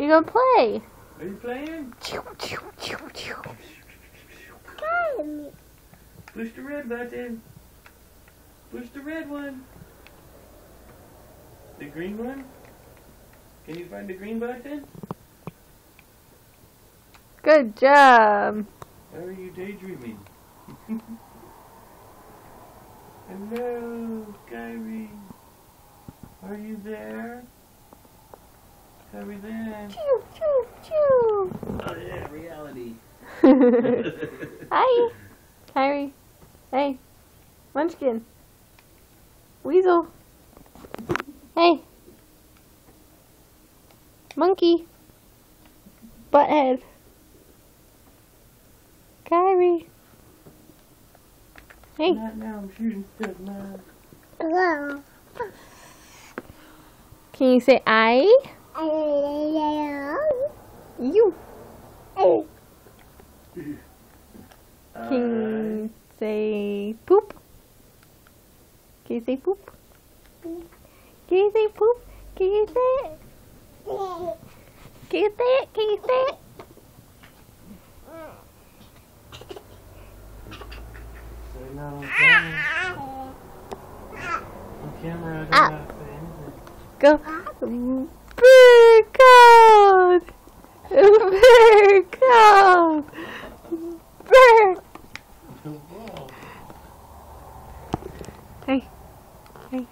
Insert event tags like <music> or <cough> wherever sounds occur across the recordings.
You gonna play? Are you playing? Push the red button. Push the red one. The green one? Can you find the green button? Good job. Why are you daydreaming? <laughs> Hello, Kairi. Are you there? Kairi there? Choo choo choo. Oh yeah, reality. <laughs> Hi, Kairi. Hey, Munchkin. Weasel. Hey. Monkey. Butthead. Kairi. Hey. Not now, I'm shooting stuff now. Hello. Can you say I? You. Can you say poop? Can you say poop? Can you say poop? Can you say it? Can you say it? Can you say it? Say not on camera. On camera, I don't Up. have to say anything. Go. Bird code. Bird code. Bird. Hey. Hey.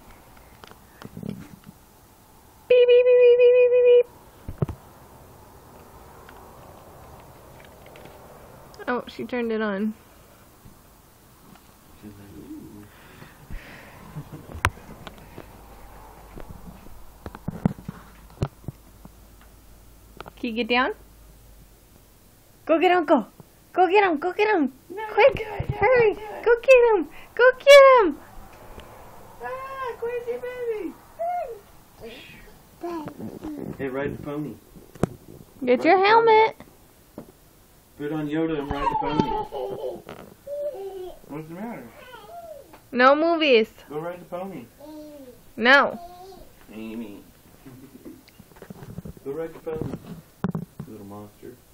Beep beep beep beep beep beep beep beep. Oh, she turned it on. Can you get down? Go get him, go. Go get him, go get him. Quick, hurry. Go get him. Go get him. Ah, crazy baby. Hey, ride the pony. Get your helmet. Put on Yoda and ride the pony. What's the matter? No movies. Go ride the pony. No. Amy. <laughs> Go ride the pony. Little monster.